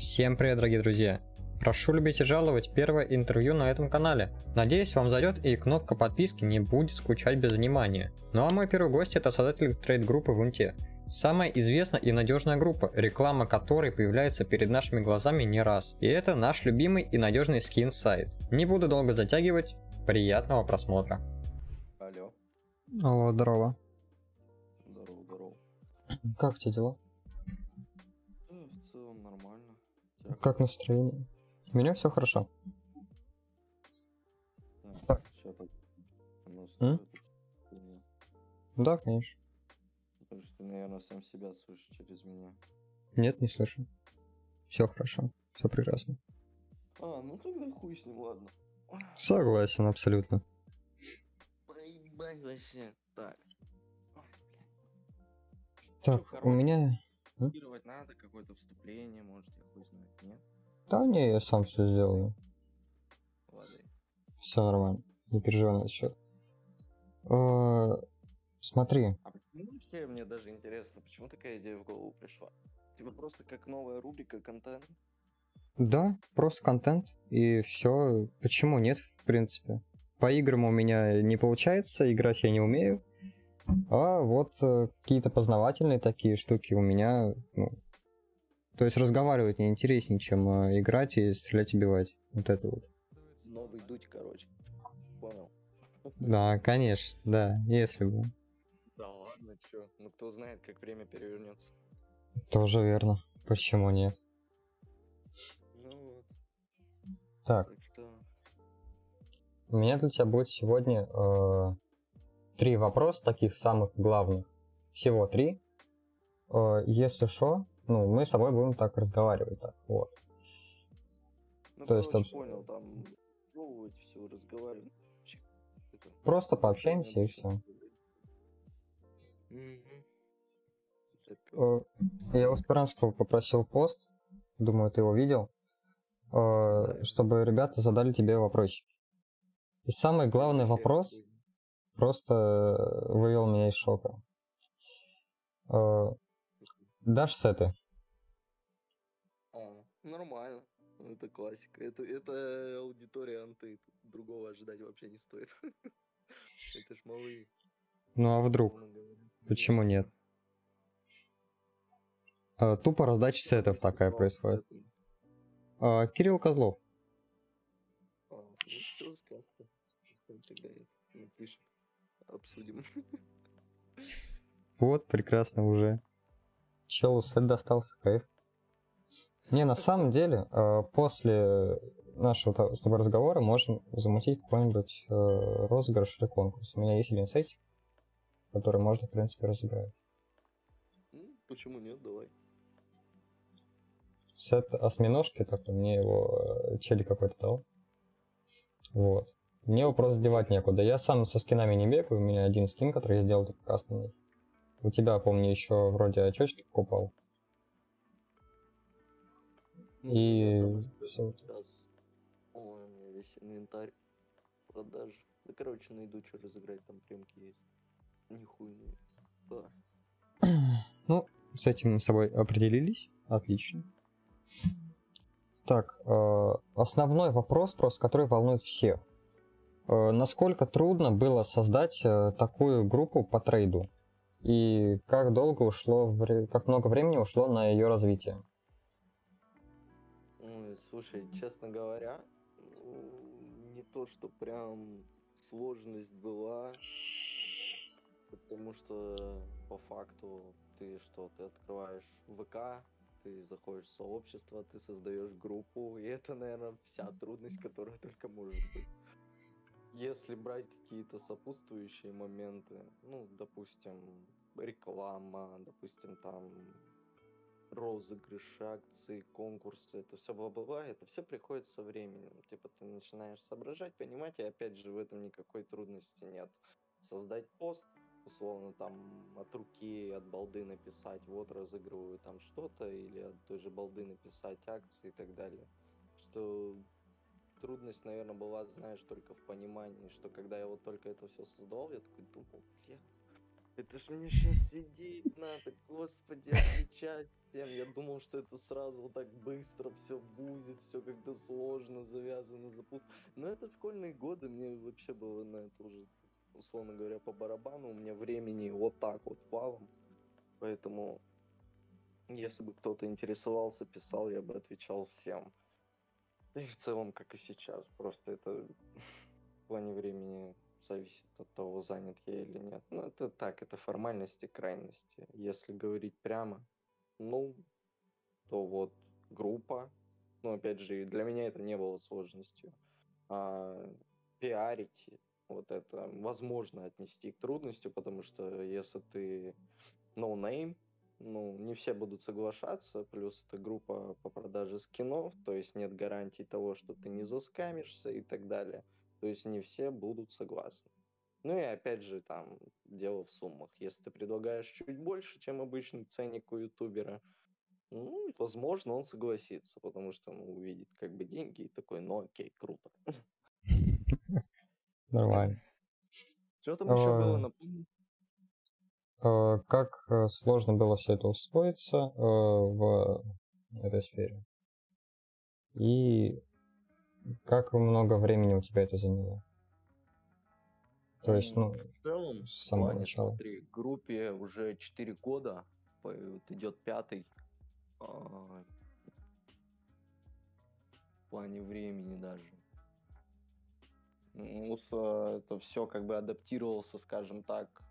Всем привет, дорогие друзья! Прошу любить и жаловать первое интервью на этом канале. Надеюсь, вам зайдет и кнопка подписки не будет скучать без внимания. Ну а мой первый гость это создатель трейд-группы в Унте. Самая известная и надежная группа, реклама которой появляется перед нашими глазами не раз. И это наш любимый и надежный скин сайт. Не буду долго затягивать, приятного просмотра. Алло. Алло, здорово. Здорово, здорово. Как у тебя дела? Как настроение? У меня все хорошо. так. М? Да, конечно. Потому что ты, наверное, сам себя слышишь через меня. Нет, не слышу. Все хорошо. Все прекрасно. А, ну тогда хуй с ним, ладно. Согласен, абсолютно. Поебать вообще. Так. Так, у меня... М? Копировать надо, какое-то вступление, может, я хуй знает, нет? Да не, я сам все сделаю. Ладно. Все нормально. Не переживай на этот счет. Э, Смотри, А почему вообще, мне даже интересно, почему такая идея в голову пришла? Типа просто как новая рубрика контент? да, просто контент и все. Почему нет, в принципе? По играм у меня не получается, играть я не умею. А вот э, какие-то познавательные такие штуки у меня, ну, то есть разговаривать не интереснее, чем э, играть и стрелять и убивать. Вот это вот. Новый дуть, короче. Понял. Да, конечно, да, если бы. Да ладно, чё? Ну кто знает, как время перевернется. Тоже верно. Почему нет? Ну вот, Так, так что... у меня для тебя будет сегодня э, три вопроса таких самых главных. Всего три. Э, если что, ну, мы с тобой будем так разговаривать. Так, вот. Ну, То есть понял, там пробовать все, разговаривать. Просто пообщаемся и все. Запёр. Я у Спиранского попросил пост, думаю, ты его видел, э, чтобы ребята задали тебе вопросики. И самый главный вопрос. Просто э, вывел меня из шока. Э, Дашь сеты? А, нормально. Это классика. Это, это аудитория анты. Другого ожидать вообще не стоит. Это ж малые. Ну а вдруг? Почему нет? Э, Тупо раздача сетов такая происходит. Кирилл Козлов. Обсудим. Вот, прекрасно уже. Челу сет достался, кайф. Не, на самом деле, э, после нашего с тобой разговора можем замутить какой-нибудь э, розыгрыш или конкурс. У меня есть один сетик, который можно, в принципе, разыграть. Ну, почему нет, давай. Сет осьминожки такой, мне его э, челик какой-то дал. Вот. Мне его просто девать некуда. Я сам со скинами не бегаю, у меня один скин, который я сделал только кастомный. У тебя, помню, еще вроде очечки покупал. Ну, И сейчас- Ой, у меня весь инвентарь в продаже. Да, короче, найду, что разыграть, там премки есть. Нихуйные. Да. Ну, с этим мы с собой определились. Отлично. Так, э, основной вопрос, просто который волнует всех. Э, насколько трудно было создать э, такую группу по трейду? И как долго ушло, как много времени ушло на ее развитие? Ой, слушай, честно говоря, не то, что прям сложность была, потому что по факту ты что, ты открываешь ВК, ты заходишь в сообщество, ты создаешь группу, и это, наверное, вся трудность, которая только может быть. Если брать какие-то сопутствующие моменты, ну, допустим, реклама, допустим, там розыгрыши, акции, конкурсы, это все бла-бла-бла, это все приходит со временем. Типа ты начинаешь соображать, понимать, и опять же в этом никакой трудности нет. Создать пост, условно там от руки, от балды написать, вот разыгрываю там что-то, или от той же балды написать акции и так далее. Что трудность, наверное, была, знаешь, только в понимании, что когда я вот только это все создавал, я такой думал, бля, Это ж мне сейчас сидеть надо, господи, отвечать всем. Я думал, что это сразу вот так быстро все будет, все как-то сложно, завязано, запут. Но это в школьные годы, мне вообще было на это уже, условно говоря, по барабану. У меня времени вот так вот валом. Поэтому, если бы кто-то интересовался, писал, я бы отвечал всем. И в целом, как и сейчас. Просто это в плане времени зависит от того, занят я или нет. Ну, это так, это формальности, крайности. Если говорить прямо, ну, то вот группа, ну, опять же, для меня это не было сложностью. А пиарить, вот это возможно отнести к трудностью, потому что если ты no name, ну, не все будут соглашаться, плюс это группа по продаже скинов, то есть нет гарантии того, что ты не заскамишься и так далее. То есть не все будут согласны. Ну и опять же, там, дело в суммах. Если ты предлагаешь чуть больше, чем обычный ценник у ютубера, ну, возможно, он согласится, потому что он увидит как бы деньги и такой, ну окей, круто. Нормально. Что там еще было, напомню? А, как э, сложно было все это усвоиться э, в этой сфере? И как много времени у тебя это заняло? То есть, ну, в целом, с самого плане, начала. Смотри, группе уже 4 года, вот идет пятый. а, в плане времени даже. Ну, э, это все как бы адаптировался, скажем так,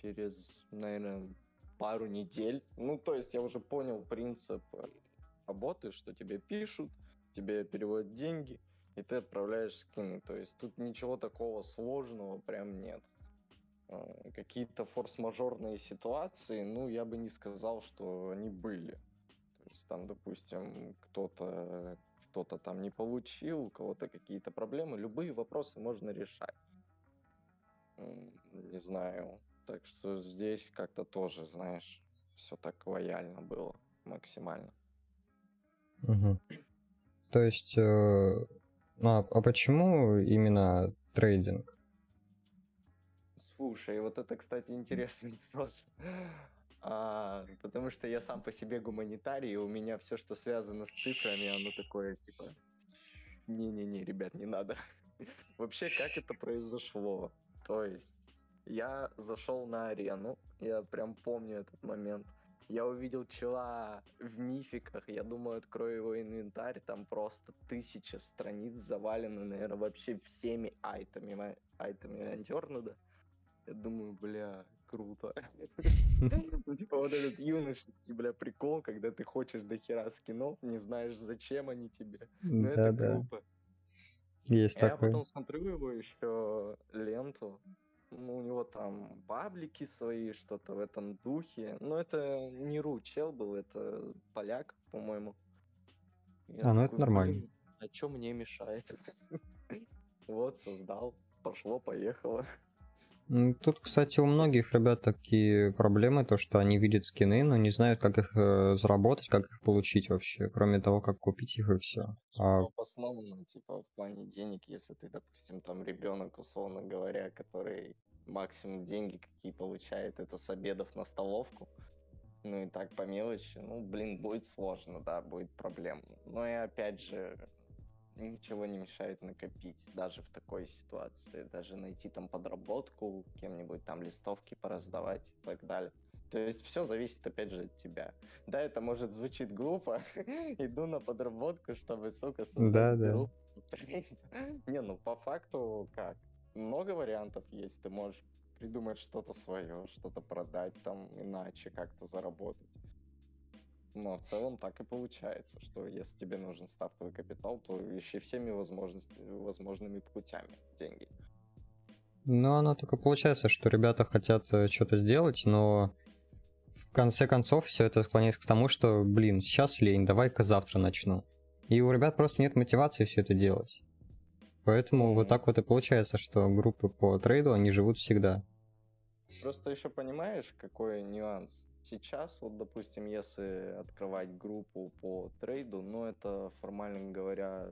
через, наверное, пару недель. Ну, то есть я уже понял принцип работы, что тебе пишут, тебе переводят деньги, и ты отправляешь скины. То есть тут ничего такого сложного прям нет. Э, Какие-то форс-мажорные ситуации, ну, я бы не сказал, что они были. То есть там, допустим, кто-то кто-то там не получил, у кого-то какие-то проблемы, любые вопросы можно решать. Не знаю. Так что здесь как-то тоже, знаешь, все так лояльно было максимально. Мгм. То есть, э, ну, а, а почему именно трейдинг? Слушай, вот это, кстати, интересный вопрос. А, потому что я сам по себе гуманитарий, и у меня все, что связано с цифрами, оно такое, типа, не-не-не, ребят, не надо. Вообще, как это произошло? То есть, я зашел на арену, я прям помню этот момент. Я увидел чела в мификах, я думаю, открою его инвентарь, там просто тысяча страниц завалены, наверное, вообще всеми айтами, айтами Антернуда. Я думаю, бля, круто. Ну, типа вот этот юношеский, бля, прикол, когда ты хочешь до хера скинов, не знаешь, зачем они тебе. Ну, это круто. есть А я такое. потом смотрю его еще ленту. Ну, у него там паблики свои, что-то в этом духе. Но это не Ру чел был, это поляк, по-моему. Я А, ну это нормально. «Блин, А что мне мешает? Вот, создал. Пошло, поехало. Тут, кстати, у многих ребят такие проблемы, то что они видят скины, но не знают, как их э, заработать, как их получить вообще, кроме того, как купить их и все. А, Но в основном, типа, в плане денег, если ты, допустим, там ребенок, условно говоря, который максимум деньги какие получает, это с обедов на столовку, ну и так по мелочи, ну, блин, будет сложно, да, будет проблем. Но и опять же, ничего не мешает накопить, даже в такой ситуации, даже найти там подработку, кем-нибудь там листовки пораздавать и так далее. То есть все зависит, опять же, от тебя. Да, это может звучит глупо. Иду на подработку, чтобы, сука, создать Да-да. группу. Не, ну по факту как? Много вариантов есть. Ты можешь придумать что-то свое, что-то продать там иначе, как-то заработать. Но в целом так и получается, что если тебе нужен стартовый капитал, то ищи всеми возможностями, возможными путями деньги. Ну, оно только получается, что ребята хотят что-то сделать, но в конце концов все это склоняется к тому, что, блин, сейчас лень, давай-ка завтра начну. И у ребят просто нет мотивации все это делать. Поэтому вот Мгм. так вот и получается, что группы по трейду, они живут всегда. Просто еще понимаешь, какой нюанс? Сейчас, вот, допустим, если открывать группу по трейду, ну, это, формально говоря,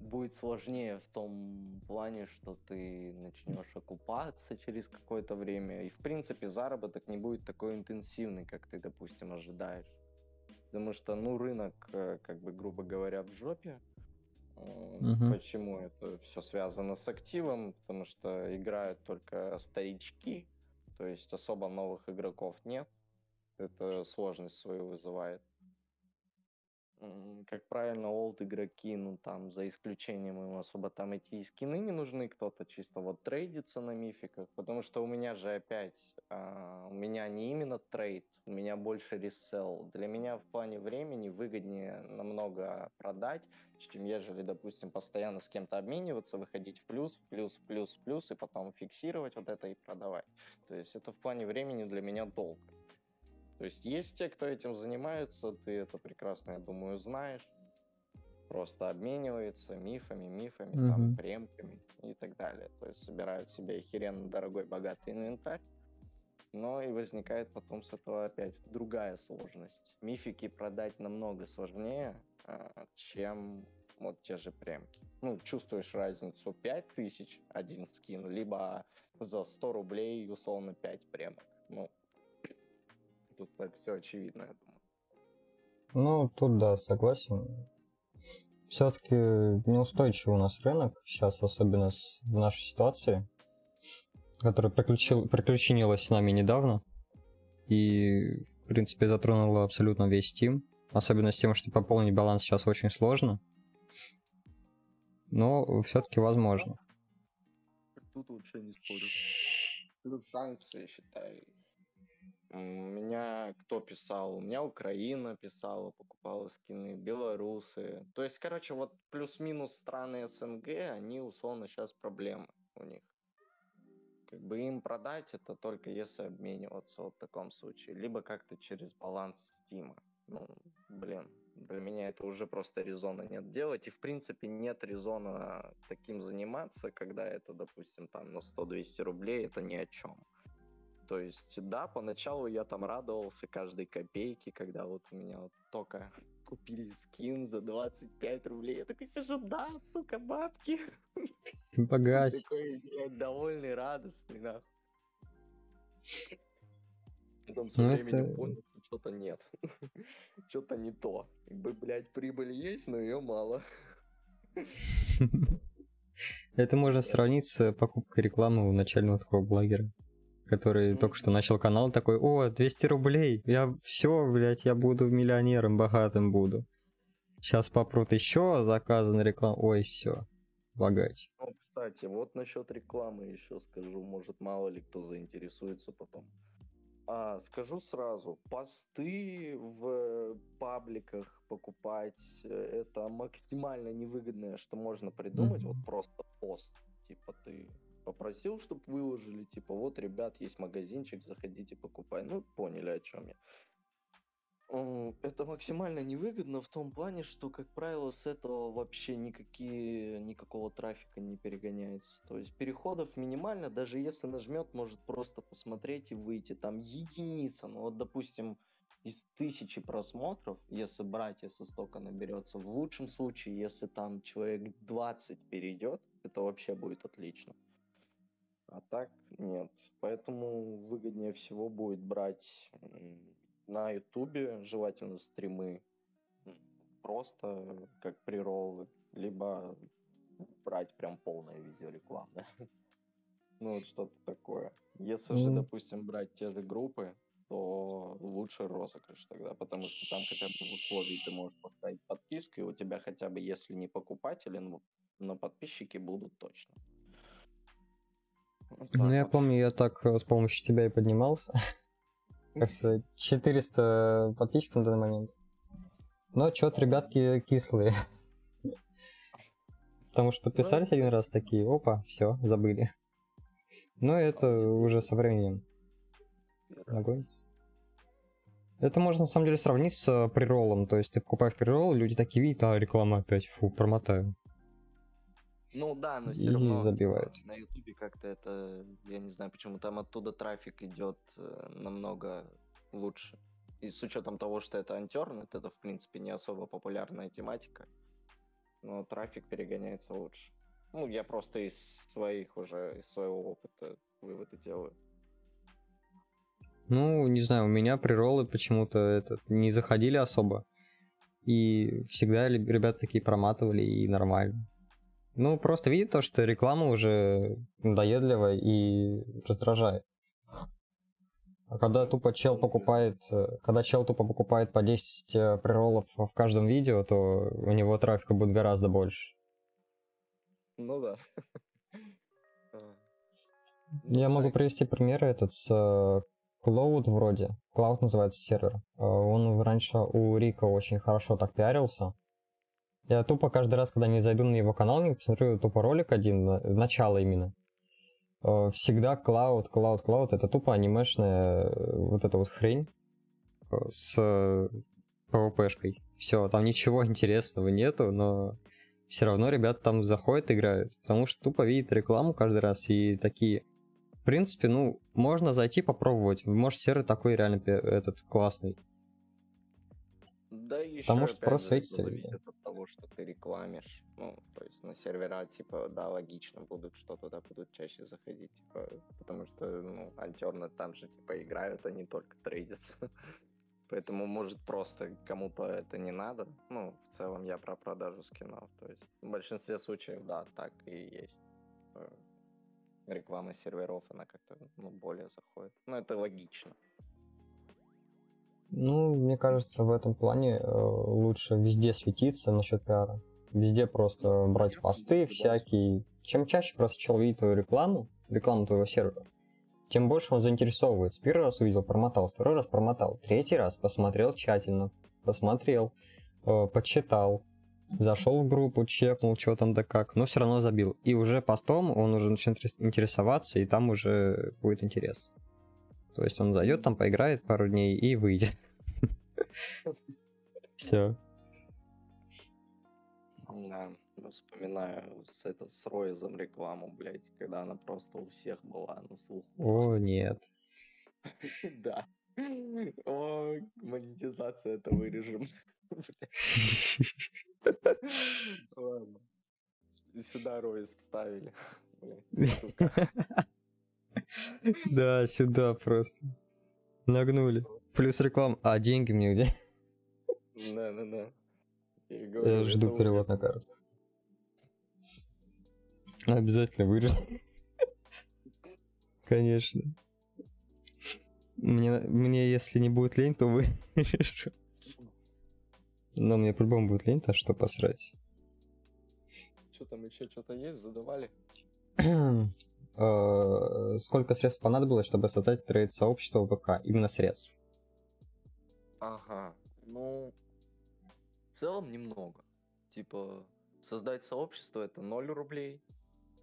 будет сложнее в том плане, что ты начнешь окупаться через какое-то время, и в принципе заработок не будет такой интенсивный, как ты, допустим, ожидаешь. Потому что, ну, рынок, э, как бы, грубо говоря, в жопе. Угу. Почему это все связано с активом? Потому что играют только старички, то есть особо новых игроков нет. Это сложность свою вызывает как правильно, олд игроки, ну там, за исключением им особо там эти скины не нужны, кто-то чисто вот трейдится на мификах, потому что у меня же опять, а, у меня не именно трейд, у меня больше ресел. Для меня в плане времени выгоднее намного продать, чем ежели, допустим, постоянно с кем-то обмениваться, выходить в плюс, в плюс, в плюс, в плюс, и потом фиксировать вот это и продавать. То есть это в плане времени для меня долго. То есть есть те, кто этим занимается, ты это прекрасно, я думаю, знаешь. Просто обменивается мифами, мифами, mm-hmm. там, премками и так далее. То есть собирают себе охеренно дорогой, богатый инвентарь. Но и возникает потом с этого опять другая сложность. Мифики продать намного сложнее, а, чем вот те же премки. Ну, чувствуешь разницу 5000 один скин, либо за 100 рублей условно 5 премок. Ну, тут все очевидно, я думаю. Ну, тут да, согласен. Все-таки неустойчивый у нас рынок сейчас, особенно в нашей ситуации, которая приключил, приключилась с нами недавно. И, в принципе, затронула абсолютно весь Steam. Особенно с тем, что пополнить баланс сейчас очень сложно. Но все-таки возможно. Тут лучше не спорю. Тут санкции, считай, меня кто писал? У меня Украина писала, покупала скины, белорусы. То есть, короче, вот плюс-минус страны СНГ, они условно сейчас проблемы у них. Как бы им продать это только если обмениваться вот в таком случае. Либо как-то через баланс Стима. Ну, блин, для меня это уже просто резона нет делать. И, в принципе, нет резона таким заниматься, когда это, допустим, там на 100-200 рублей, это ни о чем. То есть, да, поначалу я там радовался каждой копейке, когда вот у меня вот только купили скин за 25 рублей. Я такой сижу, да, сука, бабки. Богач. Такой, блядь, довольный, радостный, нахуй. Потом со ну, временем это... понял, что что-то нет. что-то не то. Как бы, блядь, прибыль есть, но ее мало. Это можно сравнить с покупкой рекламы у начального такого блогера который только что начал канал, такой, о, 200 рублей, я все, блядь, я буду миллионером, богатым буду. Сейчас попрут еще заказы на рекламу, ой, все, богач. Ну, кстати, вот насчет рекламы еще скажу, может, мало ли кто заинтересуется потом. А, скажу сразу, посты в пабликах покупать э, это максимально невыгодное, что можно придумать, mm-hmm. вот просто пост. Типа ты попросил, чтобы выложили, типа, вот, ребят, есть магазинчик, заходите, покупай. Ну, поняли, о чем я. Это максимально невыгодно в том плане, что, как правило, с этого вообще никакие, никакого трафика не перегоняется. То есть переходов минимально, даже если нажмет, может просто посмотреть и выйти. Там единица, ну вот, допустим, из тысячи просмотров, если брать, если столько наберется, в лучшем случае, если там человек 20 перейдет, это вообще будет отлично. А так нет. Поэтому выгоднее всего будет брать на Ютубе, желательно стримы, просто как приролы, либо брать прям полное видеорекламное. Ну, вот что-то такое. Если же, допустим, брать те же группы, то лучше розыгрыш тогда, потому что там хотя бы в условии ты можешь поставить подписку, и у тебя хотя бы, если не покупатели, но, но подписчики будут точно. Ну, я помню, я так э, с помощью тебя и поднимался. Как сказать, 400 подписчиков на данный момент. Но что-то ребятки кислые. Потому что подписались один раз такие, опа, все, забыли. Но это уже со временем. Это можно на самом деле сравнить с приролом. То есть ты покупаешь прирол, люди такие видят, а реклама опять, фу, промотаю. Ну да, но все и равно забивают. на Ютубе как-то это, я не знаю, почему там оттуда трафик идет э, намного лучше. И с учетом того, что это антернет, это в принципе не особо популярная тематика. но трафик перегоняется лучше. Ну, я просто из своих уже, из своего опыта выводы делаю. Ну, не знаю, у меня приролы почему-то этот, не заходили особо. И всегда ребята такие проматывали, и нормально. Ну, просто видит то, что реклама уже надоедливая и раздражает. А когда тупо чел покупает, э, когда чел тупо покупает по 10 э, приролов в каждом видео, то у него трафика будет гораздо больше. Ну да. Я могу привести примеры этот с э, Cloud вроде. Cloud называется сервер. Он раньше у Рика очень хорошо так пиарился. Я тупо каждый раз, когда не зайду на его канал, не посмотрю тупо ролик один, начало именно. Э, всегда клауд, клауд, клауд, это тупо анимешная э, вот эта вот хрень э, с PvP-шкой. Все, там ничего интересного нету, но все равно ребята там заходят, играют, потому что тупо видят рекламу каждый раз и такие... В принципе, ну, можно зайти попробовать. Может, сервер такой реально этот классный. Да, еще Потому что просто светится. Того, что ты рекламишь. Ну, то есть на сервера, типа, да, логично будут, что туда будут чаще заходить, типа, потому что, ну, альтерны там же, типа, играют, а не только трейдятся. Поэтому, может, просто кому-то это не надо. Ну, в целом я про продажу скинов. То есть в большинстве случаев, да, так и есть. Э, реклама серверов, она как-то ну, более заходит. Но это логично. Ну, мне кажется, в этом плане э, лучше везде светиться насчет пиара. Везде просто брать посты всякие. Чем чаще просто человек видит твою рекламу, рекламу твоего сервера, тем больше он заинтересовывается. Первый раз увидел, промотал, второй раз промотал, третий раз посмотрел тщательно, посмотрел, э, почитал, зашел в группу, чекнул, что там да как, но все равно забил. И уже постом он уже начнет интересоваться, и там уже будет интерес. То есть он зайдет там, поиграет пару дней и выйдет. Все. Да, ну, вспоминаю с, это, с Ройзом рекламу, блядь, когда она просто у всех была на слуху. О, нет. Да. О, монетизация это вырежем. Ладно. Сюда Ройз вставили. Да, сюда просто. Нагнули. Плюс реклама. А деньги мне где? Да, да, да. Я жду перевод на карту. Обязательно вырежу. Конечно. Мне, мне, если не будет лень, то вырежу. Но мне по-любому будет лень, то что посрать. Что там еще что-то есть? Задавали? Э, сколько средств понадобилось, чтобы создать трейд сообщество ВК? Именно средств. Ага. Ну, в целом немного. Типа, создать сообщество это 0 рублей.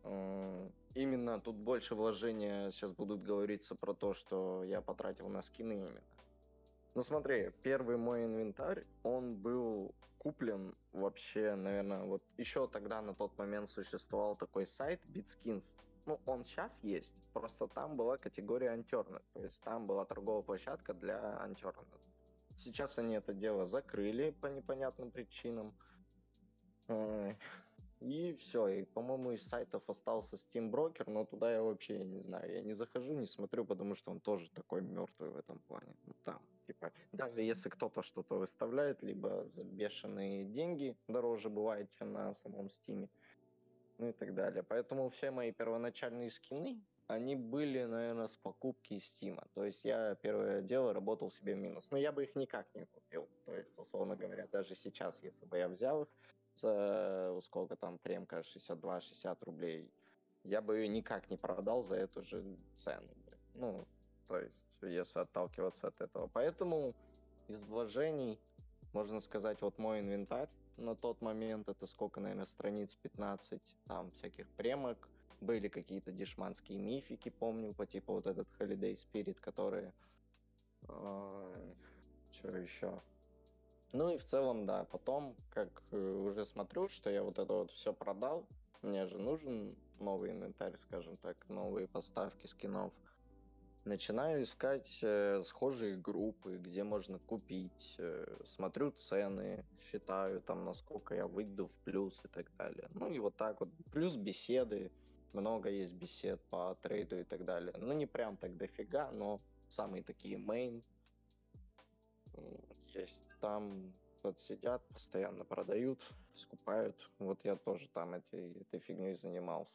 Э, именно тут больше вложения сейчас будут говориться про то, что я потратил на скины именно. Ну смотри, первый мой инвентарь, он был куплен вообще, наверное, вот еще тогда на тот момент существовал такой сайт BitSkins ну, он сейчас есть, просто там была категория антернет, то есть там была торговая площадка для антернет. Сейчас они это дело закрыли по непонятным причинам. И все, и, по-моему, из сайтов остался Steam Broker, но туда я вообще не знаю, я не захожу, не смотрю, потому что он тоже такой мертвый в этом плане. Ну, там, типа, даже если кто-то что-то выставляет, либо за бешеные деньги дороже бывает, чем на самом Steam, ну и так далее. Поэтому все мои первоначальные скины, они были, наверное, с покупки Steam. То есть я первое дело работал себе в минус. Но я бы их никак не купил. То есть, условно говоря, даже сейчас, если бы я взял их за сколько там премка 62-60 рублей, я бы ее никак не продал за эту же цену. Ну, то есть, если отталкиваться от этого. Поэтому из вложений, можно сказать, вот мой инвентарь, на тот момент это сколько, наверное, страниц 15, там всяких премок, были какие-то дешманские мифики, помню, по типу вот этот Holiday Spirit, которые... Э, что еще? Ну и в целом, да, потом, как э, уже смотрю, что я вот это вот все продал, мне же нужен новый инвентарь, скажем так, новые поставки скинов. Начинаю искать э, схожие группы, где можно купить, э, смотрю цены, считаю там, насколько я выйду в плюс и так далее. Ну и вот так вот. Плюс беседы, много есть бесед по трейду и так далее. Ну не прям так дофига, но самые такие main есть. Там вот сидят, постоянно продают, скупают. Вот я тоже там этой, этой фигней занимался.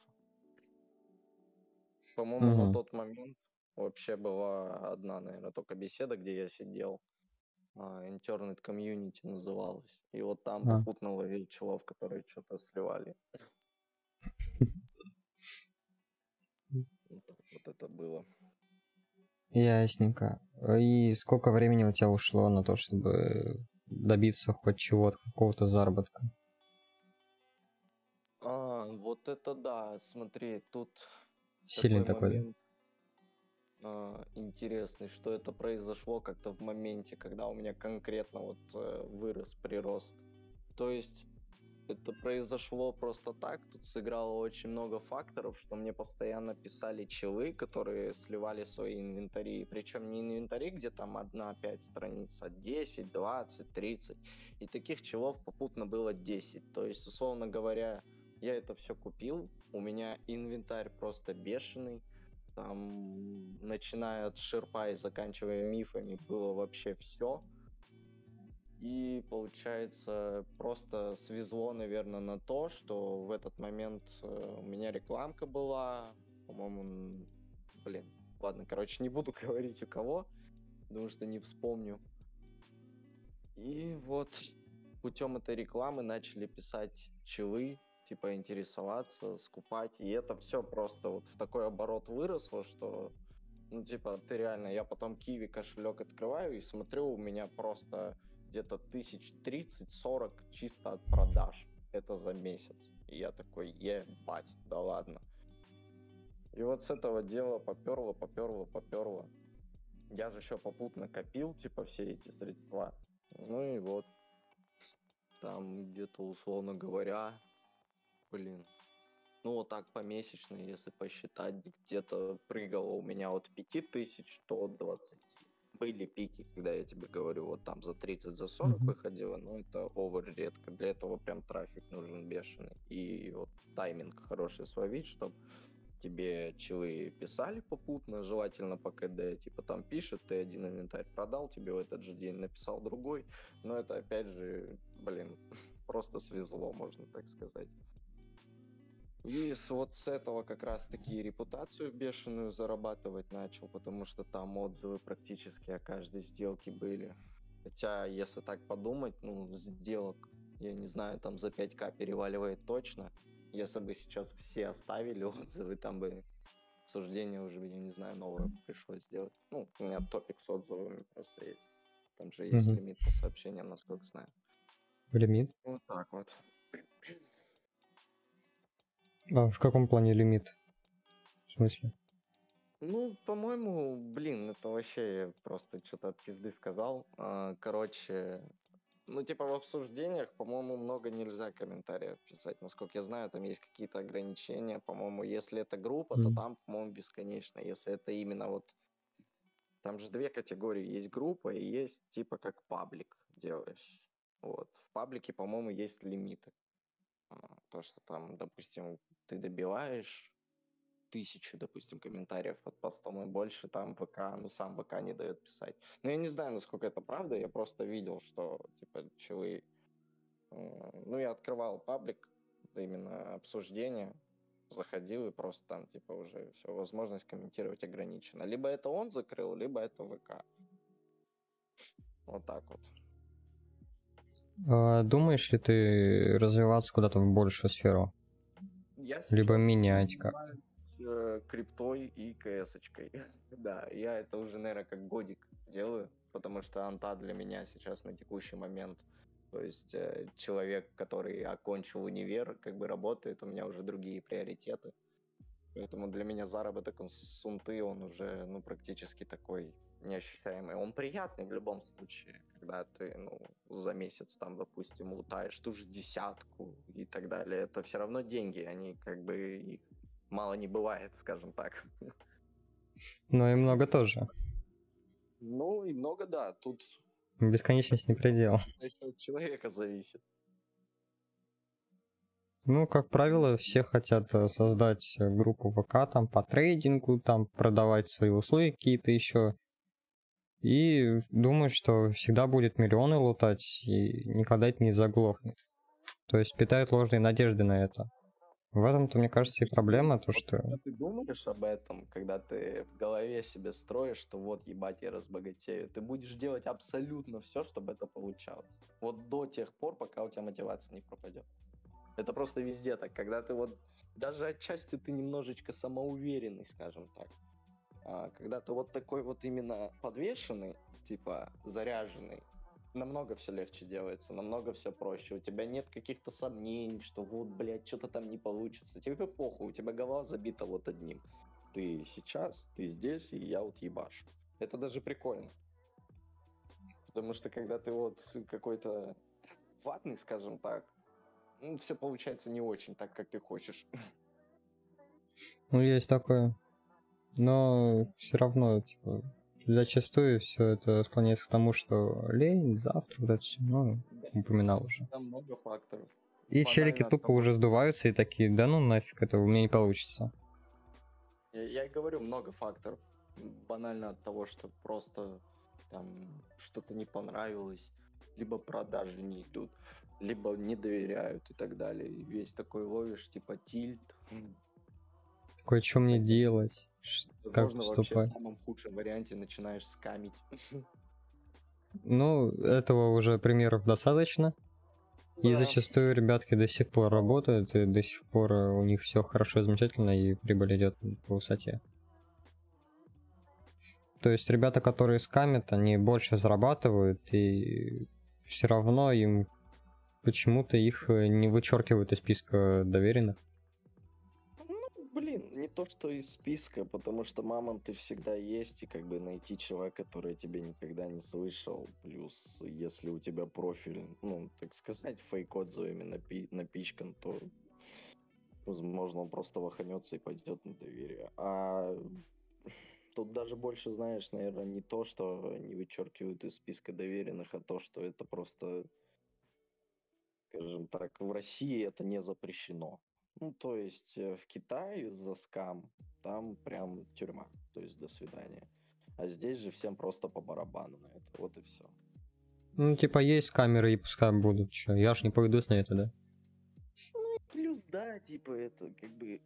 По-моему, Мгм. на тот момент вообще была одна, наверное, только беседа, где я сидел. А, Internet Community называлась. И вот там А. попутно ловил челов, которые что-то сливали. Вот это было. Ясненько. И сколько времени у тебя ушло на то, чтобы добиться хоть чего-то, какого-то заработка? А, вот это да, смотри, тут Сильный такой, да? момент а, интересный, что это произошло как-то в моменте, когда у меня конкретно вот э, вырос прирост. То есть это произошло просто так, тут сыграло очень много факторов, что мне постоянно писали челы, которые сливали свои инвентари, причем не инвентари, где там одна-пять страниц, а 10, 20, 30, и таких челов попутно было 10, то есть, условно говоря, я это все купил, у меня инвентарь просто бешеный, там, начиная от шерпа и заканчивая мифами, было вообще все. И получается, просто свезло, наверное, на то, что в этот момент э, у меня рекламка была, по-моему, блин, ладно, короче, не буду говорить у кого, потому что не вспомню. И вот путем этой рекламы начали писать челы, типа интересоваться, скупать, и это все просто вот в такой оборот выросло, что, ну, типа, ты реально, я потом Киви кошелек открываю и смотрю, у меня просто где-то тысяч 30-40 чисто от продаж. Это за месяц. И я такой, ебать, да ладно. И вот с этого дела поперло, поперло, поперло. Я же еще попутно копил, типа, все эти средства. Ну и вот. Там где-то, условно говоря, блин, ну вот так помесячно, если посчитать, где-то прыгало у меня от 5000 до 20. Были пики, когда я тебе говорю, вот там за 30, за 40 Мгм. выходило, но это овер редко. Для этого прям трафик нужен бешеный. И вот тайминг хороший словить, чтобы тебе челы писали попутно, желательно по КД, типа там пишет, ты один инвентарь продал, тебе в этот же день написал другой, но это опять же, блин, просто свезло, можно так сказать. И с, вот с этого как раз таки репутацию бешеную зарабатывать начал, потому что там отзывы практически о каждой сделке были. Хотя, если так подумать, ну, сделок, я не знаю, там за 5к переваливает точно. Если бы сейчас все оставили отзывы, там бы обсуждение уже, я не знаю, новое пришлось сделать. Ну, у меня топик с отзывами просто есть. Там же есть Мгм. лимит по сообщениям, насколько знаю. Лимит? Вот так вот. А в каком плане лимит? В смысле? Ну, по-моему, блин, это вообще просто что-то от пизды сказал. А, Короче, ну, типа в обсуждениях, по-моему, много нельзя комментариев писать. Насколько я знаю, там есть какие-то ограничения. По-моему, если это группа, то Мгм. там, по-моему, бесконечно. Если это именно вот... Там же две категории. Есть группа и есть типа как паблик делаешь. Вот. В паблике, по-моему, есть лимиты. То, что там, допустим, ты добиваешь тысячу, допустим, комментариев под постом и больше, там ВК, ну сам ВК не дает писать. Но я не знаю, насколько это правда, я просто видел, что, типа, челы... Ну, я открывал паблик, именно обсуждение, заходил и просто там, типа, уже все, возможность комментировать ограничена. Либо это он закрыл, либо это ВК. Вот так вот. А думаешь ли ты развиваться куда-то в большую сферу? Я Либо менять занимаюсь, э, криптой и КС-очкой. да, я это уже, наверное, как годик делаю, потому что анта для меня сейчас на текущий момент, то есть э, человек, который окончил универ, как бы работает, у меня уже другие приоритеты. Поэтому для меня заработок он с унты, он уже, ну, практически такой неощущаемый. Он приятный в любом случае, когда ты, ну, за месяц там, допустим, лутаешь ту же десятку и так далее. Это все равно деньги, они как бы их мало не бывает, скажем так. Но и много тоже. Ну и много, да. Тут Бесконечность не предел. еще от человека зависит. Ну, как правило, все хотят э, создать э, группу ВК там по трейдингу, там продавать свои услуги какие-то еще. И думают, что всегда будет миллионы лутать, и никогда это не заглохнет. То есть питают ложные надежды на это. В этом-то, мне кажется, и проблема, то что... Когда ты думаешь об этом, когда ты в голове себе строишь, что вот, ебать, я разбогатею, ты будешь делать абсолютно все, чтобы это получалось. Вот до тех пор, пока у тебя мотивация не пропадет. Это просто везде так, когда ты вот, даже отчасти ты немножечко самоуверенный, скажем так. А когда ты вот такой вот именно подвешенный, типа заряженный, намного все легче делается, намного все проще. У тебя нет каких-то сомнений, что вот, блядь, что-то там не получится. Тебе похуй, у тебя голова забита вот одним. Ты сейчас, ты здесь, и я вот ебаш. Это даже прикольно. Потому что когда ты вот какой-то ватный, скажем так, ну, все получается не очень так, как ты хочешь. Ну, есть такое. Но все равно, типа, зачастую все это склоняется к тому, что лень, завтра, вот это все, ну, упоминал уже. Там много факторов. И челики тупо того- уже сдуваются и такие, да ну нафиг, это у меня не получится. Я, я и говорю, много факторов. Банально от того, что просто там что-то не понравилось, либо продажи не идут, либо не доверяют и так далее. И весь такой ловишь, типа тильт. м, Такое, что мне делать? Ш- Как Возможно, вообще в самом худшем варианте начинаешь скамить. Ну, этого уже примеров достаточно. И Да. зачастую ребятки до сих пор работают, и до сих пор э, у них все хорошо и замечательно, и прибыль идет по высоте. То есть ребята, которые скамят, они больше зарабатывают, и все равно им почему-то их э, не вычеркивают из списка доверенных. То, что из списка, потому что мамонты всегда есть, и как бы найти человека, который тебе никогда не слышал. Плюс, если у тебя профиль, ну, так сказать, фейк-отзывами напи- напичкан, то, возможно, он просто лоханется и пойдет на доверие. А тут даже больше, знаешь, наверное, не то, что не вычеркивают из списка доверенных, а то, что это просто, скажем так, в России это не запрещено. Ну, то есть э, в Китае за скам там прям тюрьма, то есть до свидания. А здесь же всем просто по барабану на это, вот и все. Ну, типа, есть камеры, и пускай будут. Чё, я ж не поведусь на это, да? Плюс, да, типа это как бы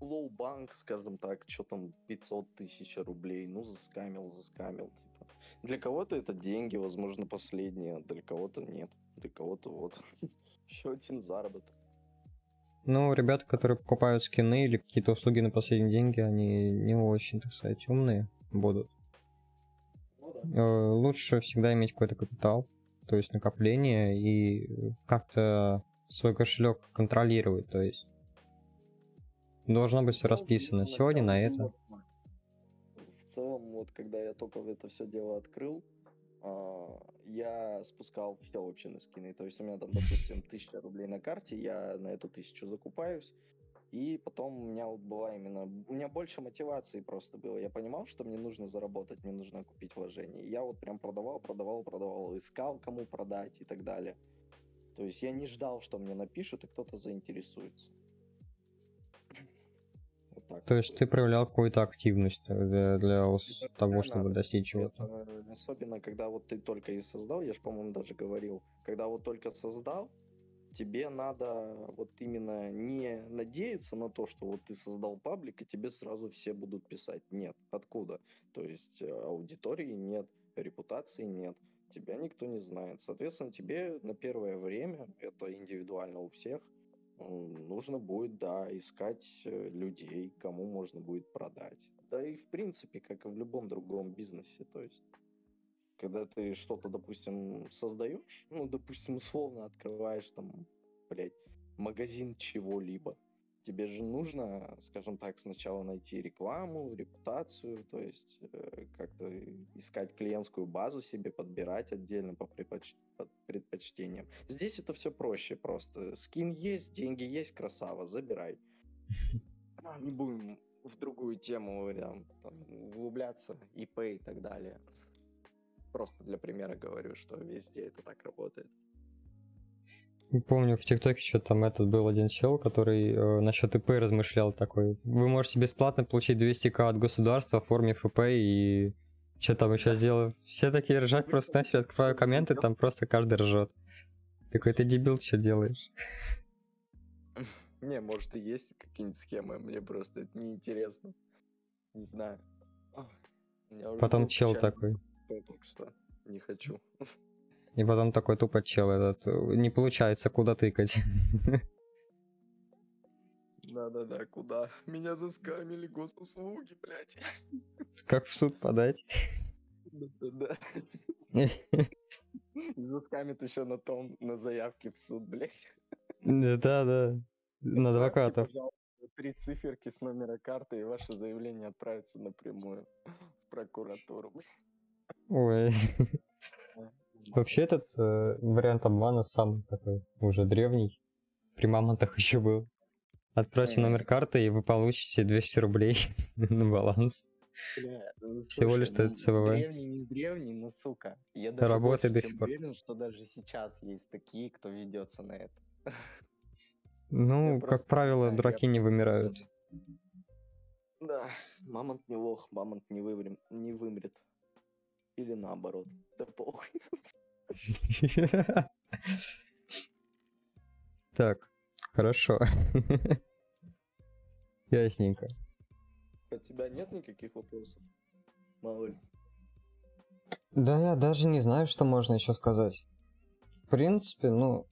low bank, скажем так, что там 500 тысяч рублей, ну заскамил, заскамил, типа. Для кого-то это деньги, возможно, последние, а для кого-то нет, для кого-то вот еще один заработок. Ну, ребята, которые покупают скины или какие-то услуги на последние деньги, они не очень, так сказать, умные будут. Ну да. Э, Лучше всегда иметь какой-то капитал, то есть накопление, и как-то свой кошелек контролировать, то есть должно быть все Ну, расписано. Сегодня на это. В целом, вот когда я только это все дело открыл, я спускал все вообще на скины. То есть у меня там, допустим, тысяча рублей на карте, я на эту тысячу закупаюсь, и потом у меня вот была именно... У меня больше мотивации просто было. Я понимал, что мне нужно заработать, мне нужно купить вложения. И я вот прям продавал, продавал, продавал, искал, кому продать и так далее. То есть я не ждал, что мне напишут, и кто-то заинтересуется. Так. То есть ты проявлял какую-то активность э, для, для того, постоянно чтобы надо. достичь чего-то. Это особенно, когда вот ты только и создал, я же, по-моему, даже говорил, когда вот только создал, тебе надо вот именно не надеяться на то, что вот ты создал паблик, и тебе сразу все будут писать. Нет. Откуда? То есть э, аудитории нет, репутации нет, тебя никто не знает. Соответственно, тебе на первое время, это индивидуально у всех, нужно будет, да, искать э, людей, кому можно будет продать. Да и в принципе, как и в любом другом бизнесе, то есть когда ты что-то, допустим, создаешь, ну, допустим, условно открываешь там, блядь, магазин чего-либо, тебе же нужно, скажем так, сначала найти рекламу, репутацию, то есть э, как-то искать клиентскую базу себе, подбирать отдельно по предпоч- по предпочтениям. Здесь это все проще просто. Скин есть, деньги есть, красава, забирай. А, Не будем в другую тему там, углубляться, ИП и так далее. Просто для примера говорю, что везде это так работает. Помню, в ТикТоке что-то там этот был один чел, который э, насчет ИП размышлял такой. Вы можете бесплатно получить 200к от государства, оформив ИП и что там еще сделал. Все такие ржать просто, знаешь, открываю комменты, там просто каждый ржет. Такой, ты дебил, что делаешь? Не, может и есть какие-нибудь схемы, мне просто это неинтересно. Не знаю. Потом чел такой. Так что не хочу. И потом такой тупо чел этот, не получается, куда тыкать. Да-да-да, куда? Меня заскамили госуслуги, блядь. Как в суд подать? Да-да-да. Заскамит еще на том, на заявке в суд, блядь. Да-да, на адвокатов. Три циферки с номера карты, и ваше заявление отправится напрямую в прокуратуру. Ой. Вообще этот э, вариант обмана самый такой уже древний. При мамонтах еще был. Отправьте номер карты, и вы получите 200 рублей на баланс. Бля, ну, Всего лишь слушай, это ЦВВ. Древний, не древний, но сука. Я даже Работает больше до сих пор. уверен, что даже сейчас есть такие, кто ведется на это. Ну, Я как правило, знаю, я дураки не вымирают. Да, мамонт не лох, мамонт не, вымрем, не вымрет. Или наоборот. Да похуй. Так, хорошо. Ясненько. У тебя нет никаких вопросов? Мало ли. Да я даже не знаю, что можно еще сказать. В принципе, ну,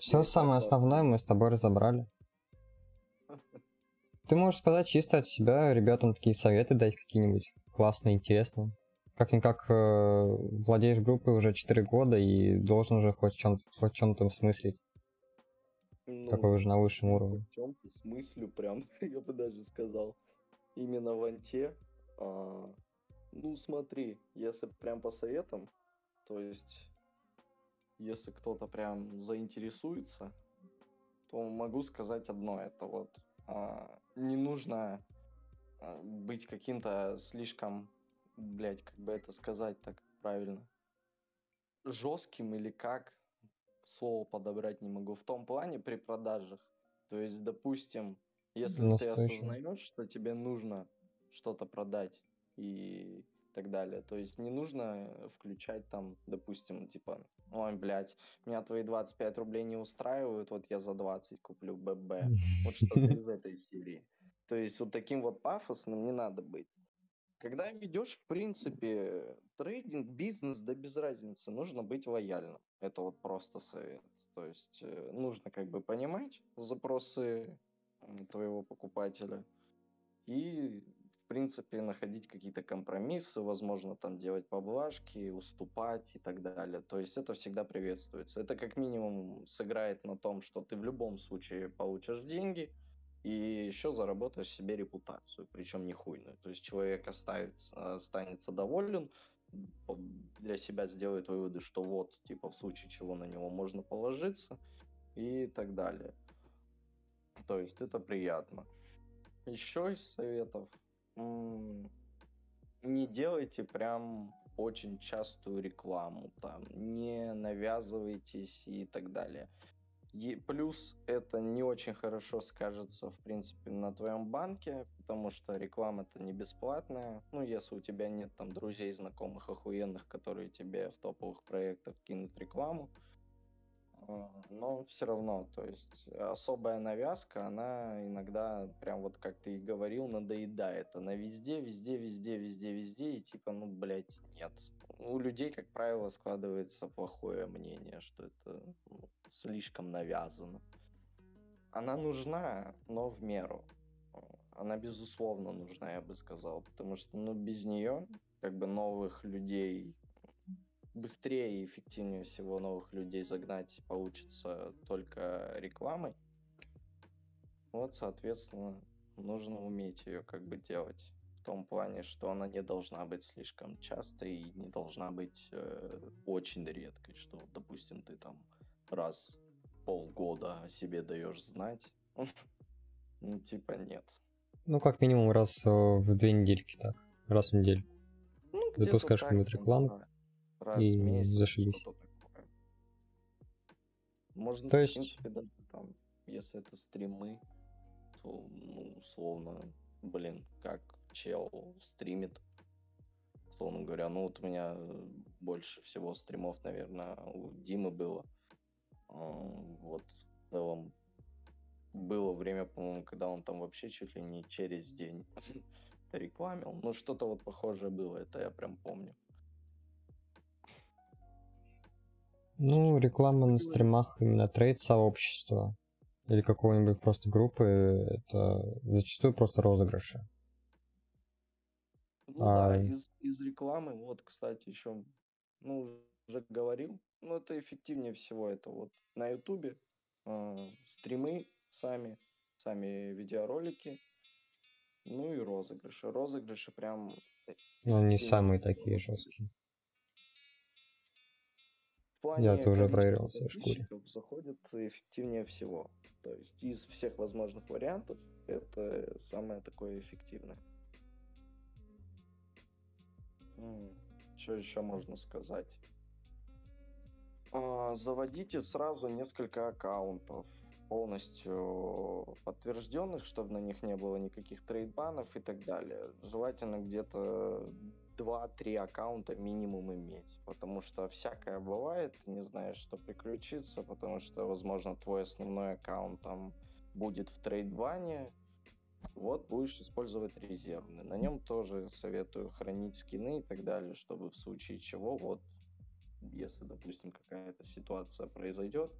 все самое основное мы с тобой разобрали. Ты можешь сказать чисто от себя, ребятам такие советы дать какие-нибудь классные, интересные. Как-никак э, владеешь группой уже 4 года и должен уже хоть в чем хоть в чем-то смыслить. Ну, Такой уже на высшем уровне. В чем-то смысле прям, я бы даже сказал. Именно в анте. а, ну, смотри, если прям по советам, то есть, если кто-то прям заинтересуется, то могу сказать одно, это вот а, не нужно а, быть каким-то слишком, блять, как бы это сказать так правильно, жестким или как, слово подобрать не могу, в том плане при продажах. То есть, допустим, если ты осознаешь, что тебе нужно что-то продать и так далее. То есть не нужно включать там, допустим, типа, ой, блядь, меня твои 25 рублей не устраивают, вот я за 20 куплю ББ. Вот что-то из этой серии. То есть вот таким вот пафосным не надо быть. Когда ведешь, в принципе, трейдинг, бизнес, да без разницы, нужно быть лояльным. Это вот просто совет. То есть э, нужно как бы понимать запросы твоего покупателя и, в принципе, находить какие-то компромиссы, возможно, там делать поблажки, уступать и так далее. То есть это всегда приветствуется. Это как минимум сыграет на том, что ты в любом случае получишь деньги, и еще заработаешь себе репутацию, причем не хуйную. То есть человек оставится, останется доволен, для себя сделает выводы, что вот, типа, в случае чего на него можно положиться и так далее. То есть это приятно. Еще из советов, не делайте прям очень частую рекламу, там, не навязывайтесь и так далее. И плюс это не очень хорошо скажется, в принципе, на твоем банке, потому что реклама это не бесплатная. Ну, если у тебя нет там друзей, знакомых, охуенных, которые тебе в топовых проектах кинут рекламу. А, Но все равно, то есть особая навязка, она иногда, прям вот как ты и говорил, надоедает. Она везде, везде, везде, везде, везде, и типа, ну, блядь, нет. У людей, как правило, складывается плохое мнение, что это ну, слишком навязано. Она нужна, но в меру. Она, безусловно, нужна, я бы сказал, потому что, ну, без нее, как бы, новых людей быстрее и эффективнее всего новых людей загнать получится только рекламой. Вот, соответственно, нужно уметь ее как бы делать. В том плане, что она не должна быть слишком частой и не должна быть э, очень редкой, что, допустим, ты там раз в полгода о себе даешь знать. Ну, типа, нет. Ну, как минимум раз э, в две недельки так. Раз в неделю. Ну, Запускаешь какую-нибудь так, рекламу. Раз и в месяц, зашибись. что-то такое. Можно, То в есть- принципе, даже там, если это стримы, то, ну, условно, блин, как чел стримит, условно говоря, ну вот у меня э, больше всего стримов, наверное, у Димы было. А, Вот, в целом, было время, по-моему, когда он там вообще чуть ли не через день рекламил. Ну, что-то вот похожее было, это я прям помню. Ну, реклама на стримах именно трейд сообщества или какого-нибудь просто группы, это зачастую просто розыгрыши. Ну да, А- из, из рекламы, вот, кстати, еще, ну, уже говорил, ну, это эффективнее всего, это вот на Ютубе э, стримы сами, сами видеоролики, ну и розыгрыши. Розыгрыши прям... э, Но они эффективнее самые такие жесткие. В Я тоже проверил своей шкуре. заходит эффективнее всего. То есть из всех возможных вариантов это самое такое эффективное. Что еще можно сказать? А, Заводите сразу несколько аккаунтов полностью подтвержденных, чтобы на них не было никаких трейдбанов и так далее. Желательно где-то 2-3 аккаунта минимум иметь, потому что всякое бывает, не знаешь, что приключится, потому что, возможно, твой основной аккаунт там будет в трейдбане, вот будешь использовать резервный. На нем тоже советую хранить скины и так далее, чтобы в случае чего, вот, если, допустим, какая-то ситуация произойдет,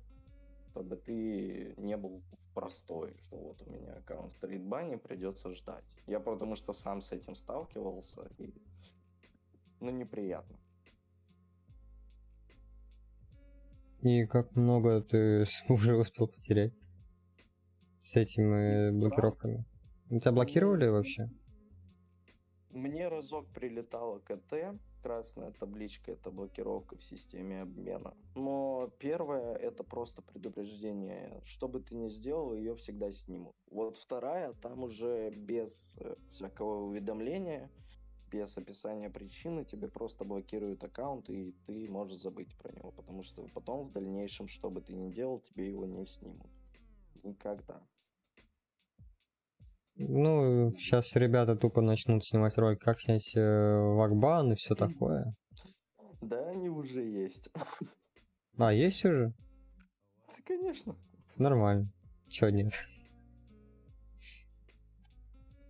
чтобы ты не был простой, что вот у меня аккаунт в трейдбане, придется ждать. Я потому что сам с этим сталкивался, и ну, неприятно. И как много ты уже успел потерять с этими блокировками? У тебя блокировали вообще? Мне разок прилетала КТ, красная табличка это блокировка в системе обмена. Но первое это просто предупреждение. Что бы ты ни сделал, ее всегда снимут. Вот вторая, там уже без э, всякого уведомления, без описания причины, тебе просто блокируют аккаунт, и ты можешь забыть про него. Потому что потом в дальнейшем, что бы ты ни делал, тебе его не снимут. Никогда. Ну, сейчас ребята тупо начнут снимать ролик, как снять э, вакбан и все такое. Да, они уже есть. А, есть уже? Да, конечно. Нормально. Чё нет?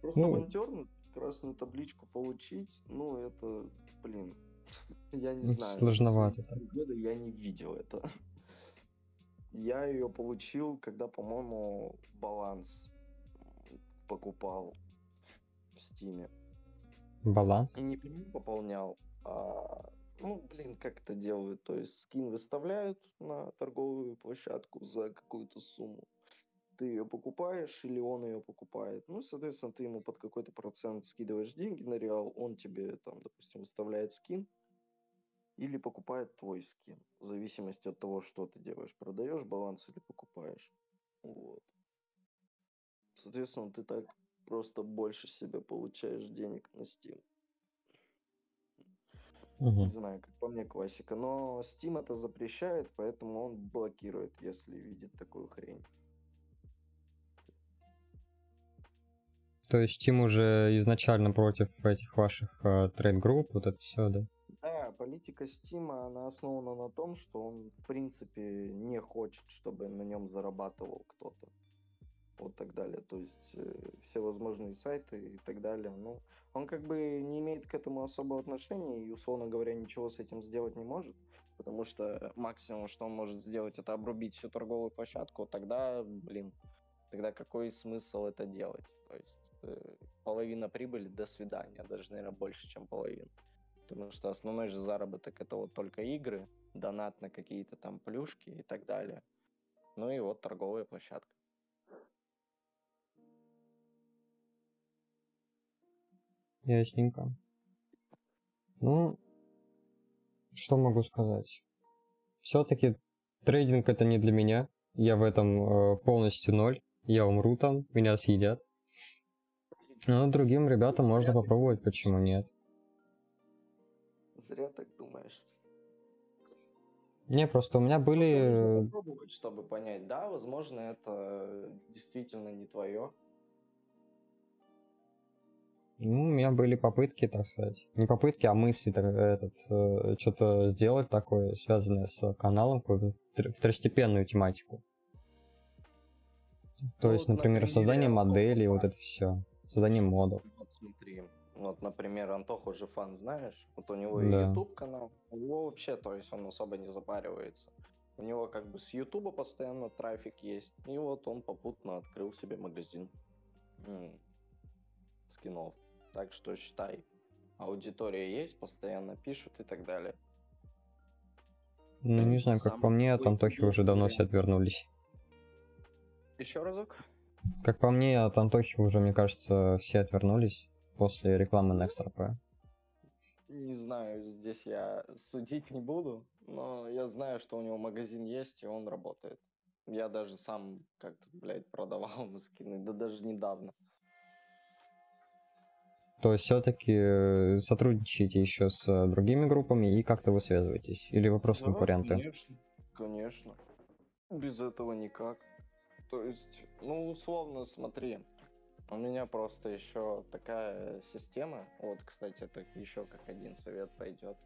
Просто Ну. волонтерну красную табличку получить, ну это, блин, я не Ну, знаю. сложновато года я не видел это. Я ее получил, когда, по-моему, баланс покупал в Стиме. Баланс? И не пополнял, а, ну, блин, как это делают? То есть скин выставляют на торговую площадку за какую-то сумму. Ты ее покупаешь или он ее покупает. Ну, соответственно, ты ему под какой-то процент скидываешь деньги на реал, он тебе там, допустим, выставляет скин или покупает твой скин. В зависимости от того, что ты делаешь. Продаешь баланс или покупаешь. Вот. Соответственно, ты так просто больше себе получаешь денег на Steam. Не Мгм. знаю, как по мне классика. Но Steam это запрещает, поэтому он блокирует, если видит такую хрень. То есть Steam уже изначально против этих ваших э, трейд-групп, вот это все, да? Да, политика Steam, она основана на том, что он, в принципе, не хочет, чтобы на нем зарабатывал кто-то. Вот так далее. То есть э, все возможные сайты и так далее. Ну, он как бы не имеет к этому особого отношения и, условно говоря, ничего с этим сделать не может. Потому что максимум, что он может сделать, это обрубить всю торговую площадку. Тогда, блин, тогда какой смысл это делать? То есть э, половина прибыли до свидания, даже, наверное, больше, чем половина. Потому что основной же заработок это вот только игры, донат на какие-то там плюшки и так далее. Ну и вот торговая площадка. Ясненько. Ну, что могу сказать? Все-таки трейдинг это не для меня. Я в этом э, полностью ноль. Я умру там, меня съедят. Ну, другим ребятам можно попробовать, почему нет. Зря так думаешь. Не, просто у меня были... нужно попробовать, чтобы понять. Да, возможно, это действительно не твое. Ну, у меня были попытки, так сказать. Не попытки, а мысли, так, этот, э, что-то сделать такое, связанное с каналом, какую-то втор- второстепенную тематику. То Ну, есть, вот, например, на создание моделей, вот это все. Создание модов. Вот смотри, вот, например, Антоху же фан, знаешь? Вот у него Да. и YouTube канал, у него вообще, то есть он особо не запаривается. У него как бы с Ютуба постоянно трафик есть, и вот он попутно открыл себе магазин м, скинов. Так что считай, аудитория есть, постоянно пишут и так далее. Ну, не знаю, как сам по мне, от Антохи уже давно все отвернулись. Еще разок? Как по мне, от Антохи уже, мне кажется, все отвернулись после рекламы Next RP. Не знаю, здесь я судить не буду, но я знаю, что у него магазин есть, и он работает. Я даже сам как-то, блядь, продавал ему скины, да даже недавно. То все-таки сотрудничаете еще с э, другими группами и как-то вы связываетесь? Или вы просто Да, конкуренты? конечно, конечно. Без этого никак. То есть, ну, условно, смотри, у меня просто еще такая система. Вот, кстати, это еще как один совет пойдет.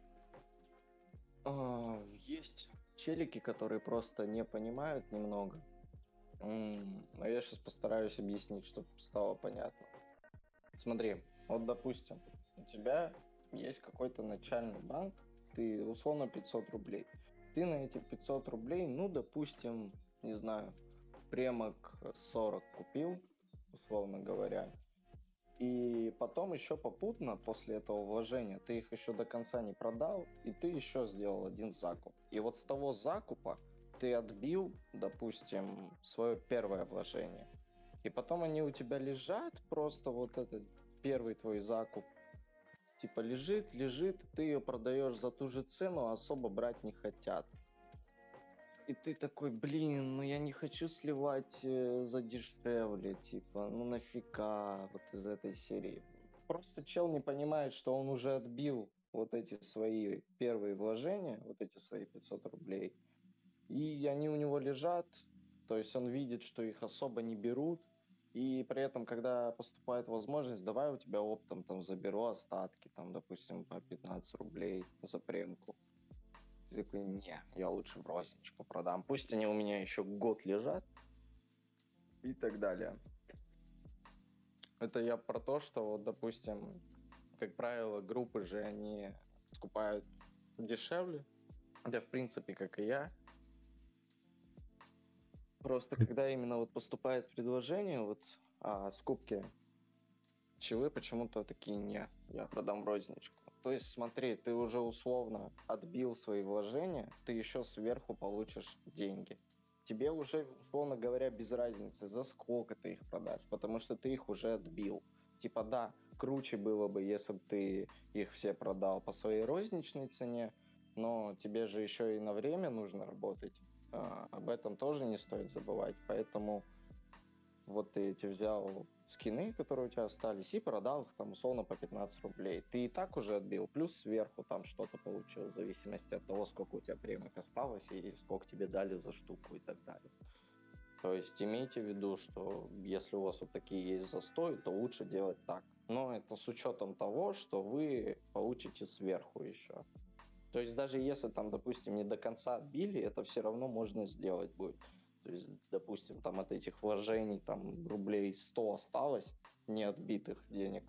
А, Есть челики, которые просто не понимают немного. Но я сейчас постараюсь объяснить, чтобы стало понятно. Смотри, вот допустим, у тебя есть какой-то начальный банк, ты условно 500 рублей. Ты на эти 500 рублей, ну, допустим, не знаю, премок 40 купил, условно говоря. И потом еще попутно, после этого вложения, ты их еще до конца не продал, и ты еще сделал один закуп. И вот с того закупа ты отбил, допустим, свое первое вложение. И потом они у тебя лежат, просто вот этот первый твой закуп, типа лежит, лежит, ты ее продаешь за ту же цену, а особо брать не хотят. И ты такой, блин, ну я не хочу сливать э, за дешевле, типа, ну нафига, вот из этой серии. Просто чел не понимает, что он уже отбил вот эти свои первые вложения, вот эти свои 500 рублей, и они у него лежат, то есть он видит, что их особо не берут, и при этом, когда поступает возможность, давай у тебя оптом там заберу остатки, там, допустим, по 15 рублей за премку. Ты такой, не, я лучше в розничку продам. Пусть они у меня еще год лежат. И так далее. Это я про то, что, вот, допустим, как правило, группы же, они скупают дешевле. Да, в принципе, как и я. Просто когда именно вот поступает предложение вот о скупке, чевы почему-то такие не, я продам розничку. То есть смотри, ты уже условно отбил свои вложения, ты еще сверху получишь деньги. Тебе уже, условно говоря, без разницы, за сколько ты их продашь, потому что ты их уже отбил. Типа да, круче было бы, если бы ты их все продал по своей розничной цене, но тебе же еще и на время нужно работать. А, об этом тоже не стоит забывать. Поэтому вот ты эти взял скины, которые у тебя остались, и продал их там условно по 15 рублей. Ты и так уже отбил, плюс сверху там что-то получил, в зависимости от того, сколько у тебя премок осталось и сколько тебе дали за штуку и так далее. То есть имейте в виду, что если у вас вот такие есть застои, то лучше делать так. Но это с учетом того, что вы получите сверху еще. То есть даже если там, допустим, не до конца отбили, это все равно можно сделать будет. То есть, допустим, там от этих вложений там рублей 100 осталось, не отбитых денег.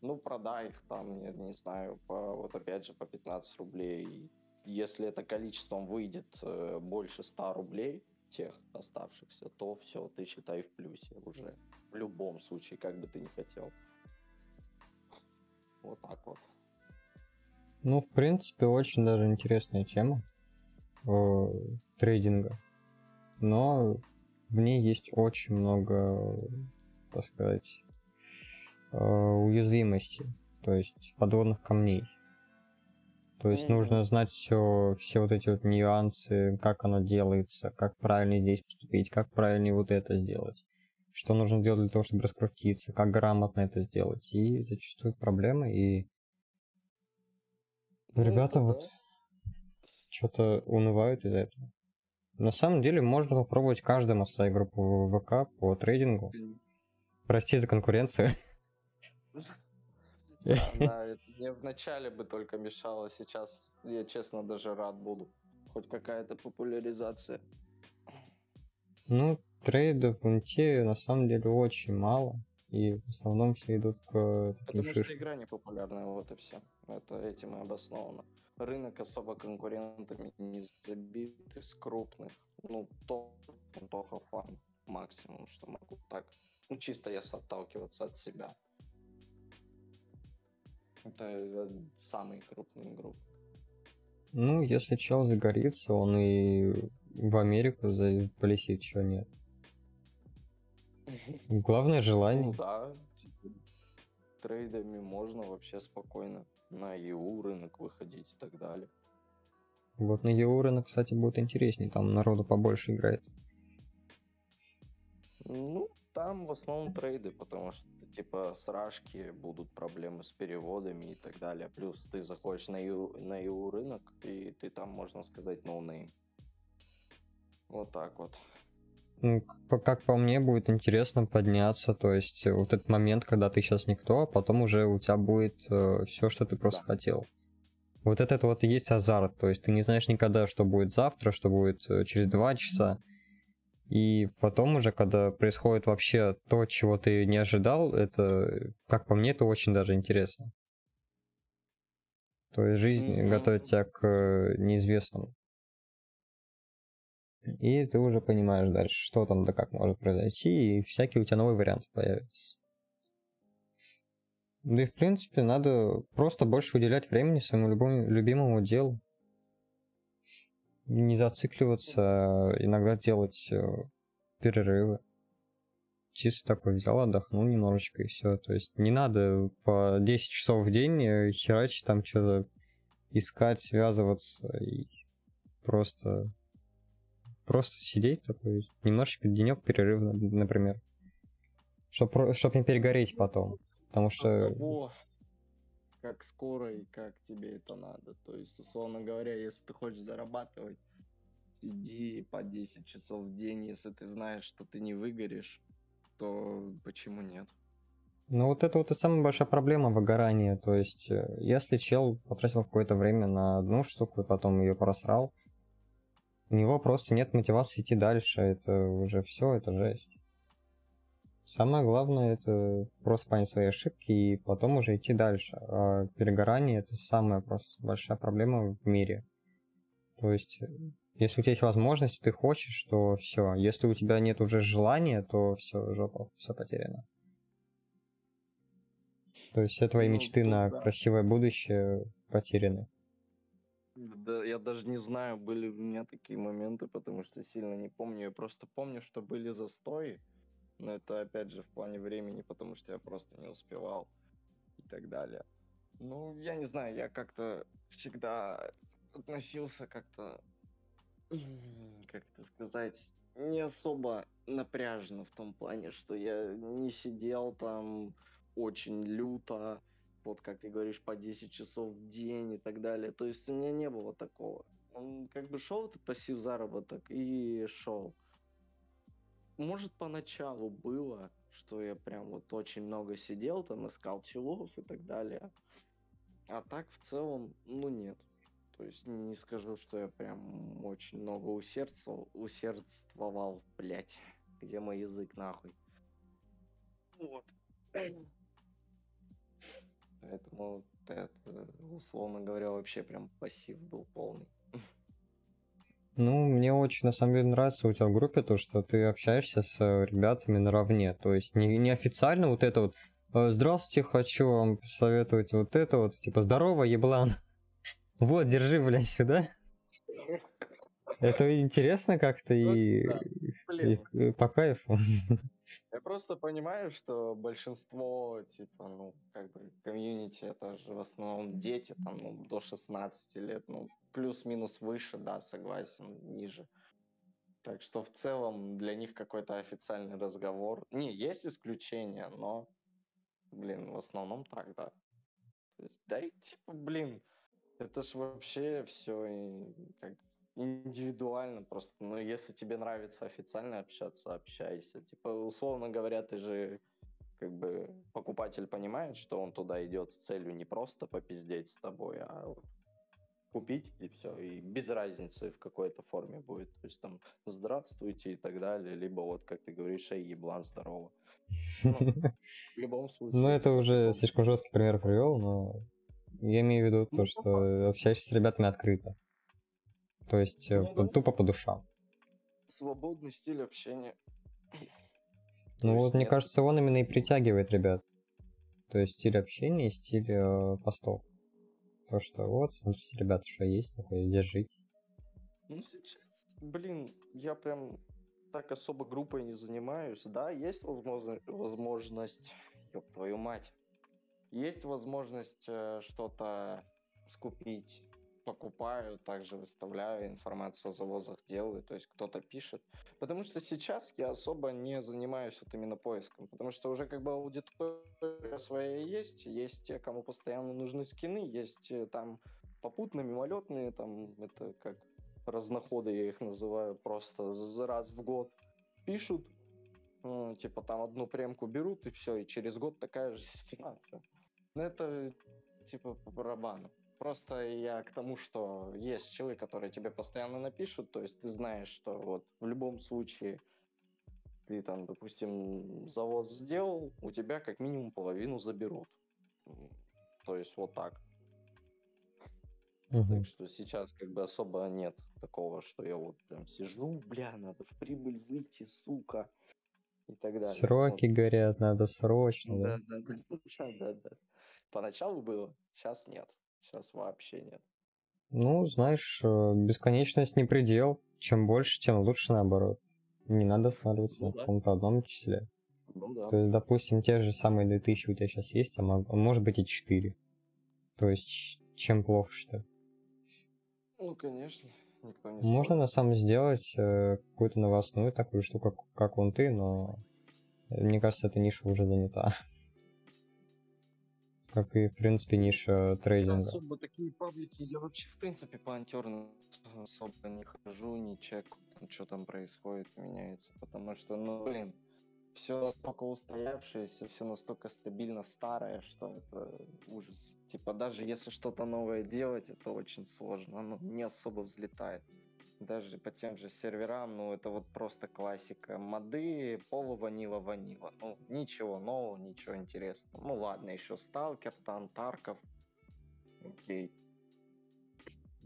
Ну, продай их там, не, не знаю, по, вот опять же по 15 рублей. Если это количеством выйдет э, больше 100 рублей, тех оставшихся, то все, ты считай в плюсе уже. В любом случае, как бы ты ни хотел. Вот так вот. Ну, в принципе, очень даже интересная тема э, трейдинга. Но в ней есть очень много, так сказать, э, уязвимостей, то есть подводных камней. То есть Мгм. нужно знать все, все вот эти вот нюансы, как оно делается, как правильно здесь поступить, как правильнее вот это сделать, что нужно делать для того, чтобы раскрутиться, как грамотно это сделать. И зачастую проблемы, и ребята это вот да. что-то унывают из-за этого. На самом деле можно попробовать каждому создать группу в ВК по трейдингу. Прости за конкуренцию. Да, мне вначале бы только мешало, сейчас я, честно, даже рад буду. Хоть какая-то популяризация. Ну, трейдов в инте на самом деле очень мало. И в основном все идут к таким Потому что шишкам. игра не популярная, вот и все. Это этим и обосновано. Рынок особо конкурентами не забит из крупных. Ну, то, только фан максимум, что могу так. Ну, чисто если отталкиваться от себя. Это э, самые крупные группы. Ну, если чел загорится, он и в Америку за- полетит, чего нет. Главное Ну желание. да, типа, трейдами можно вообще спокойно на EU рынок выходить и так далее. Вот на EU рынок, кстати, будет интереснее, там народу побольше играет. Ну, там в основном трейды, потому что, типа, с рашки будут проблемы с переводами и так далее. Плюс ты заходишь на EU, на EU рынок, и ты там, можно сказать, ноунейм. Вот так вот. Как по мне, будет интересно подняться, то есть э, вот этот момент, когда ты сейчас никто, а потом уже у тебя будет все, что ты просто Да. хотел. Вот это вот и есть азарт, то есть ты не знаешь никогда, что будет завтра, что будет э, через два часа. И потом уже, когда происходит вообще то, чего ты не ожидал, это, как по мне, это очень даже интересно. То есть жизнь Мгм. готовит тебя к э, неизвестному. И ты уже понимаешь дальше, что там да как может произойти, и всякие у тебя новые варианты появятся. Да и в принципе надо просто больше уделять времени своему любому, любимому делу. Не зацикливаться, а иногда делать э, перерывы. Чисто такой взял, отдохнул немножечко и все. То есть не надо по 10 часов в день э, херачить там что-то искать, связываться и просто просто сидеть такой, немножечко денек перерыв, на- например. Чтоб, чтоб не перегореть потом. Потому что... Того, как скоро и как тебе это надо. То есть, условно говоря, если ты хочешь зарабатывать, сиди по 10 часов в день, если ты знаешь, что ты не выгоришь, то почему нет? Ну вот это вот и самая большая проблема выгорания. То есть, э, если чел потратил какое-то время на одну штуку и потом ее просрал, у него просто нет мотивации идти дальше. Это уже все, это жесть. Самое главное это просто понять свои ошибки и потом уже идти дальше. А перегорание это самая просто большая проблема в мире. То есть, если у тебя есть возможность, ты хочешь, то все. Если у тебя нет уже желания, то все, жопа, все потеряно. То есть все твои Ну, мечты тут на да. красивое будущее потеряны. Да, я даже не знаю, были у меня такие моменты, потому что сильно не помню. Я просто помню, что были застои. Но это опять же в плане времени, потому что я просто не успевал и так далее. Ну, я не знаю, я как-то всегда относился как-то, как это сказать, не особо напряженно в том плане, что я не сидел там очень люто, вот как ты говоришь, по 10 часов в день и так далее. То есть у меня не было такого. Он как бы шел этот пассив заработок и шел. Может, поначалу было, что я прям вот очень много сидел, там искал челов и так далее. А так в целом, ну нет. То есть не скажу, что я прям очень много усердствовал, усердствовал, блять. Где мой язык нахуй? Вот. Поэтому это, условно говоря, вообще прям пассив был полный. Ну, мне очень на самом деле нравится у тебя в группе то, что ты общаешься с э, ребятами наравне. То есть не, не официально вот это вот «Э, Здравствуйте, хочу вам посоветовать вот это вот, типа, здорово, еблан. Вот, держи, блядь, сюда. Это интересно как-то и, да. и- и по кайфу. я просто понимаю, что большинство, типа, ну, как бы, комьюнити, это же в основном дети, там, ну, до 16 лет, ну, плюс-минус выше, да, согласен, ниже. Так что в целом для них какой-то официальный разговор. Не, есть исключения, но, блин, в основном так, да. То есть, да и типа, блин, это ж вообще все как индивидуально просто. Ну, если тебе нравится официально общаться, общайся. Типа, условно говоря, ты же как бы покупатель понимает, что он туда идет с целью не просто попиздеть с тобой, а вот купить и все. И без разницы в какой-то форме будет. То есть там здравствуйте и так далее. Либо вот, как ты говоришь, эй, еблан, здорово. Ну, в любом случае. Ну, это уже слишком жесткий пример привел, но я имею в виду то, ну, что общаешься с ребятами открыто. То есть ну, тупо по душам. Свободный стиль общения. Ну вот, мне кажется, он именно и притягивает ребят. То есть стиль общения и стиль э, постов. То, что вот, смотрите, ребята, что есть такое, держите. Ну, сейчас, блин, я прям так особо группой не занимаюсь. Да, есть возможно, возможность, ёб твою мать, есть возможность э, что-то скупить, покупаю, также выставляю информацию о завозах, делаю, то есть кто-то пишет. Потому что сейчас я особо не занимаюсь вот именно поиском, потому что уже как бы аудитория своя есть, есть те, кому постоянно нужны скины, есть э, там попутные, мимолетные, там это как разноходы, я их называю, просто раз в год пишут, ну, типа там одну премку берут и все, и через год такая же ситуация. Ну, это типа по барабану. Просто я к тому, что есть человек, который тебе постоянно напишут, то есть ты знаешь, что вот в любом случае ты там, допустим, завод сделал, у тебя как минимум половину заберут. То есть вот так. Угу. Так что сейчас как бы особо нет такого, что я вот прям сижу, бля, надо в прибыль выйти, сука, и так далее. Сроки вот. горят, надо срочно. Да, да, да, да, да. Поначалу было, сейчас нет. Сейчас вообще нет. Ну, знаешь, э, бесконечность не предел. Чем больше, тем лучше наоборот. Не надо останавливаться ну, на да. каком-то одном числе. Ну да. То есть, допустим, те же самые 2000 у тебя сейчас есть, а, а может быть и 4. То есть, чем плохо что? Ну, конечно. Никто не Можно на самом деле сделать э, какую-то новостную такую штуку, как, как он ты, но мне кажется, эта ниша уже занята. Как и, в принципе, ниша трейдинга. Особо такие паблики, я вообще, в принципе, по антерну особо не хожу, не чекаю, что там происходит, меняется. Потому что, ну, блин, все настолько устоявшееся, все настолько стабильно старое, что это ужас. Типа, даже если что-то новое делать, это очень сложно, оно не особо взлетает даже по тем же серверам, ну, это вот просто классика. Моды, полуванила, ванила. Ну, ничего нового, ничего интересного. Ну, ладно, еще Сталкер, там, Тарков. Окей.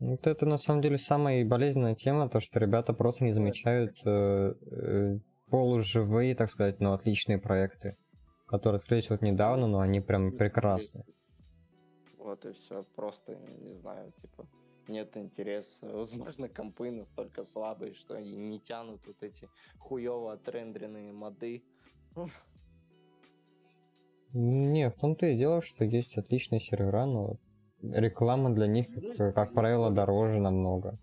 Вот это на самом деле самая болезненная тема, то что ребята просто не замечают э, э, полуживые, так сказать, но отличные проекты, которые открылись вот недавно, но они прям прекрасны. Вот и все, просто, не знаю, типа, нет интереса. Возможно, компы настолько слабые, что они не тянут вот эти хуево отрендеренные моды. Не, в том-то и дело, что есть отличные сервера, но реклама для них, как, как правило, дороже намного.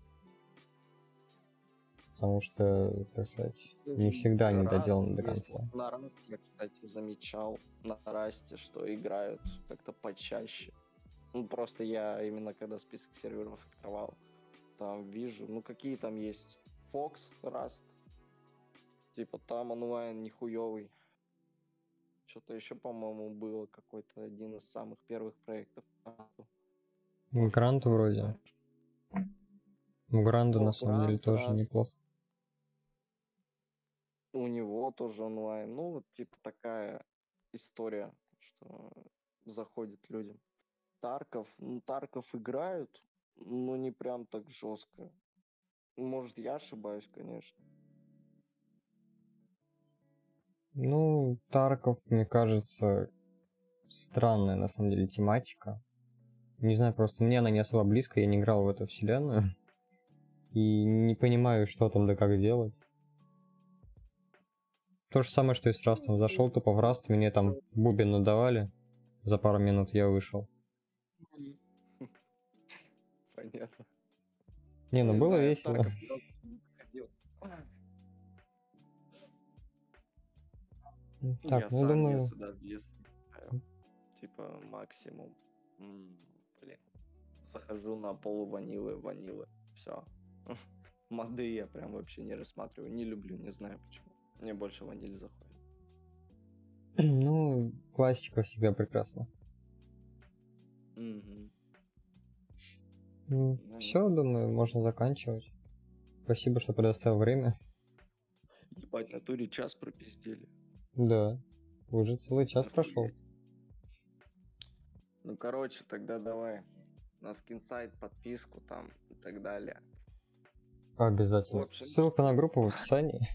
Потому что, так сказать, не всегда они доделаны до конца. На Расте я, кстати, замечал на Расте, что играют как-то почаще. Ну, просто я именно когда список серверов открывал, там вижу, ну, какие там есть. Fox, Rust. Типа там онлайн нихуевый. Что-то еще, по-моему, было какой-то один из самых первых проектов. Грант вроде. Гранду на самом деле тоже неплохо. У него тоже онлайн. Ну, вот типа такая история, что заходит людям. Тарков, ну, Тарков играют, но не прям так жестко. Может, я ошибаюсь, конечно. Ну, Тарков, мне кажется, странная на самом деле тематика. Не знаю, просто мне она не особо близко, я не играл в эту вселенную. И не понимаю, что там да как делать. То же самое, что и с Растом. Зашел тупо в Раст, мне там бубен надавали. За пару минут я вышел. Понятно. Не, ну не было знаю, весело. Так, ну, я ну, сам думаю... если, да, если, типа, максимум, М -м, блин, захожу на пол ванилы, ванилы, все. Моды я прям вообще не рассматриваю, не люблю, не знаю почему. Мне больше ваниль заходит. Ну, классика всегда прекрасна. Угу. Ну, Ну, все, думаю, можно заканчивать. Спасибо, что предоставил время. Ебать, в натуре час пропиздили. Да, уже целый час прошел. Ну, короче, тогда давай на скинсайт подписку там и так далее. Обязательно. Общем. Ссылка на группу в описании.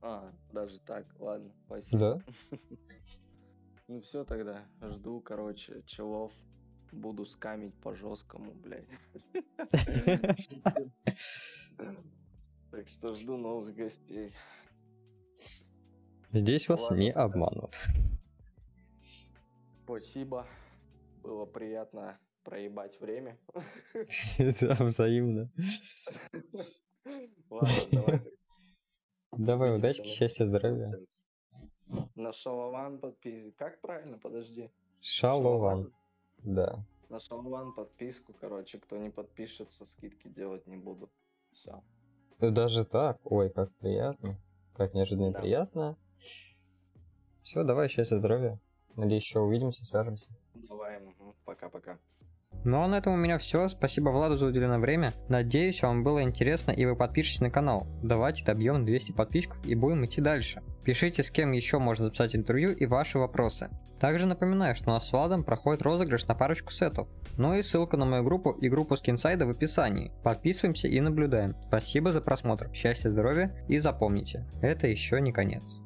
А, даже так, ладно, спасибо. Да. Ну все тогда, жду, короче, челов. Буду скамить по жесткому, блядь. Так что жду новых гостей. Здесь вас не обманут. Спасибо. Было приятно проебать время. Да, взаимно. Ладно, давай. Удачи, счастья, здоровья. На Шалован подписывай. Как правильно? Подожди. Шалован. Да. На Шалован подписку, короче. Кто не подпишется, скидки делать не буду. Все. Даже так? Ой, как приятно. Как неожиданно Да. приятно. Все, давай, счастья, здоровья. Надеюсь, еще увидимся, свяжемся. Давай, пока-пока. Ну а на этом у меня все. Спасибо Владу за уделенное время. Надеюсь, вам было интересно и вы подпишитесь на канал. Давайте добьем 200 подписчиков и будем идти дальше. Пишите, с кем еще можно записать интервью и ваши вопросы. Также напоминаю, что у нас с Владом проходит розыгрыш на парочку сетов. Ну и ссылка на мою группу и группу Скинсайда в описании. Подписываемся и наблюдаем. Спасибо за просмотр. Счастья, здоровья и запомните, это еще не конец.